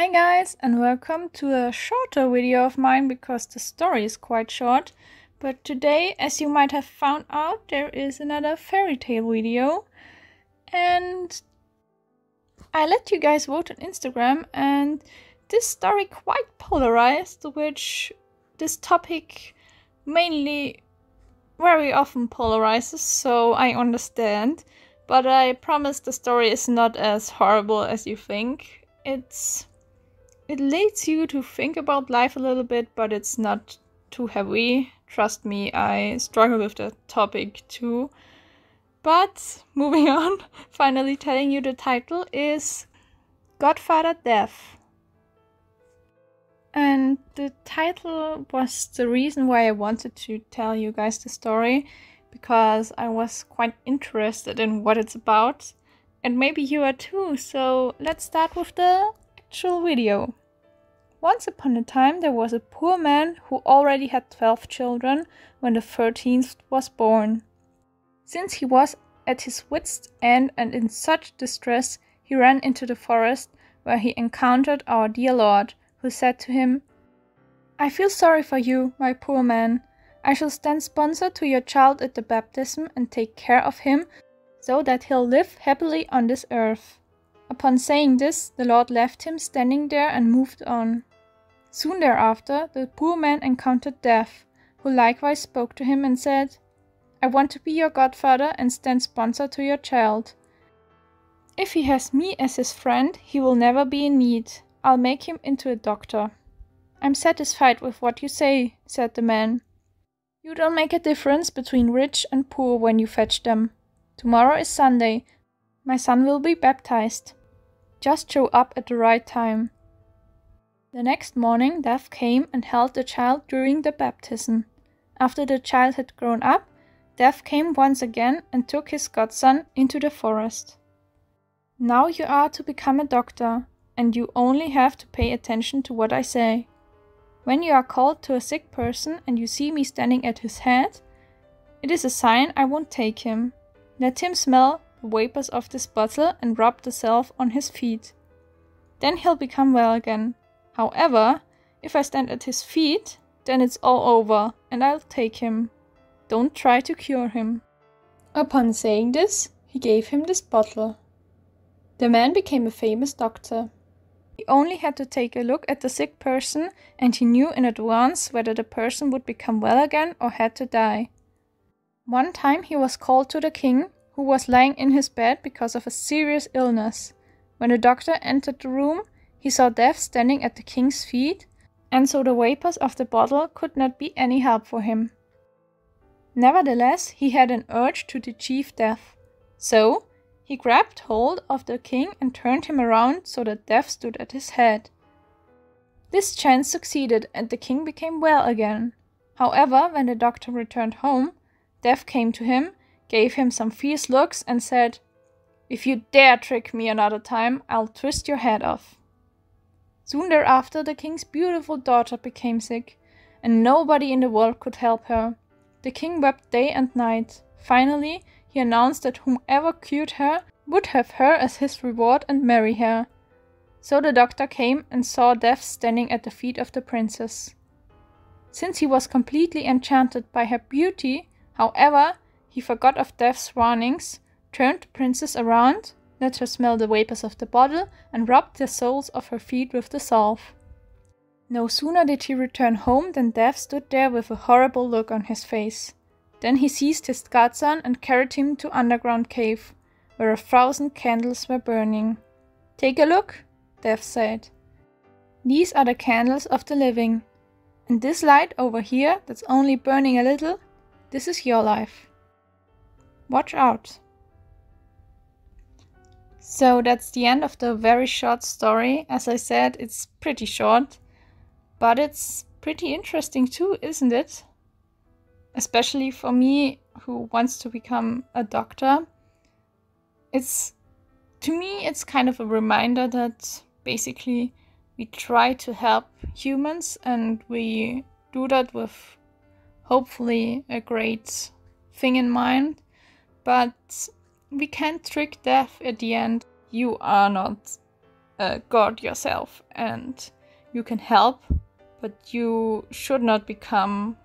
Hi guys and welcome to a shorter video of mine because the story is quite short. But today, as you might have found out, there is another fairy tale video. And I let you guys vote on Instagram and this story quite polarized, which this topic mainly very often polarizes, so I understand. But I promise the story is not as horrible as you think. It's it leads you to think about life a little bit, but it's not too heavy. Trust me, I struggle with the topic too. But moving on, finally telling you the title is Godfather Death. And the title was the reason why I wanted to tell you guys the story because I was quite interested in what it's about. And maybe you are too, so let's start with the actual video. Once upon a time there was a poor man who already had 12 children when the 13th was born. Since he was at his wits' end and in such distress, he ran into the forest where he encountered our dear Lord, who said to him, I feel sorry for you, my poor man. I shall stand sponsor to your child at the baptism and take care of him so that he'll live happily on this earth. Upon saying this, the Lord left him standing there and moved on. Soon thereafter, the poor man encountered Death, who likewise spoke to him and said, I want to be your godfather and stand sponsor to your child. If he has me as his friend, he will never be in need. I'll make him into a doctor. I'm satisfied with what you say, said the man. You don't make a difference between rich and poor when you fetch them. Tomorrow is Sunday. My son will be baptized. Just show up at the right time. The next morning Death came and held the child during the baptism. After the child had grown up, Death came once again and took his godson into the forest. Now you are to become a doctor, and you only have to pay attention to what I say. When you are called to a sick person and you see me standing at his head, it is a sign I won't take him. Let him smell the vapors of this bottle and rub the salve on his feet. Then he'll become well again. However, if I stand at his feet, then it's all over and I'll take him. Don't try to cure him. Upon saying this, he gave him this bottle. The man became a famous doctor. He only had to take a look at the sick person and he knew in advance whether the person would become well again or had to die. One time he was called to the king, who was lying in his bed because of a serious illness. When the doctor entered the room, he saw Death standing at the king's feet, and so the vapors of the bottle could not be any help for him. Nevertheless, he had an urge to deceive Death. So, he grabbed hold of the king and turned him around so that Death stood at his head. This chance succeeded and the king became well again. However, when the doctor returned home, Death came to him, gave him some fierce looks, and said, If you dare trick me another time, I'll twist your head off. Soon thereafter, the king's beautiful daughter became sick, and nobody in the world could help her. The king wept day and night. Finally, he announced that whomever cured her would have her as his reward and marry her. So the doctor came and saw Death standing at the feet of the princess. Since he was completely enchanted by her beauty, however, he forgot of Death's warnings, turned the princess around, let her smell the vapors of the bottle, and rubbed the soles of her feet with the salve. No sooner did he return home than Death stood there with a horrible look on his face. Then he seized his godson and carried him to underground cave, where a thousand candles were burning. Take a look, Death said. These are the candles of the living. And this light over here, that's only burning a little, this is your life. Watch out. So that's the end of the very short story. As I said, it's pretty short, but it's pretty interesting too, isn't it? Especially for me who wants to become a doctor. It's to me it's kind of a reminder that basically we try to help humans and we do that with hopefully a great thing in mind. But we can't trick death at the end. You are not uh, God yourself and you can help, but you should not become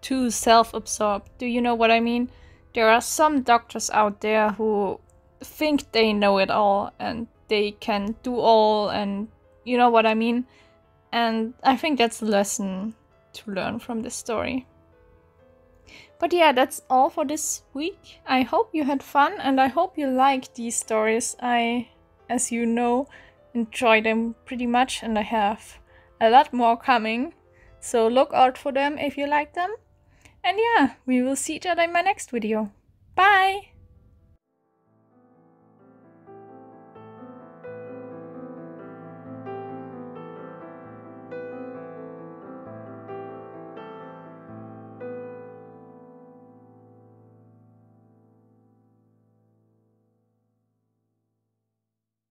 too self absorbed. Do you know what I mean? There are some doctors out there who think they know it all and they can do all, and you know what I mean? And I think that's a lesson to learn from this story. But yeah, that's all for this week. I hope you had fun and I hope you like these stories. I, as you know, enjoy them pretty much and I have a lot more coming. So look out for them if you like them. And yeah, we will see each other in my next video. Bye!